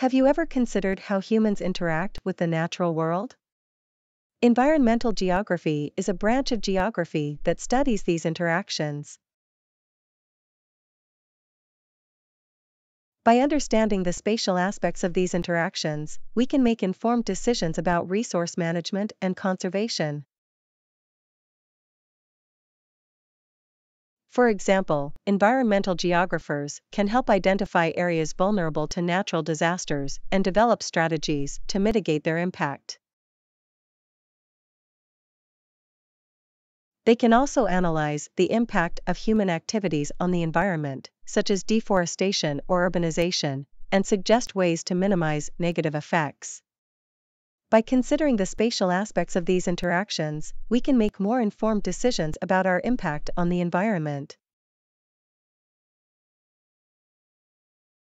Have you ever considered how humans interact with the natural world? Environmental geography is a branch of geography that studies these interactions. By understanding the spatial aspects of these interactions, we can make informed decisions about resource management and conservation. For example, environmental geographers can help identify areas vulnerable to natural disasters and develop strategies to mitigate their impact. They can also analyze the impact of human activities on the environment, such as deforestation or urbanization, and suggest ways to minimize negative effects. By considering the spatial aspects of these interactions, we can make more informed decisions about our impact on the environment.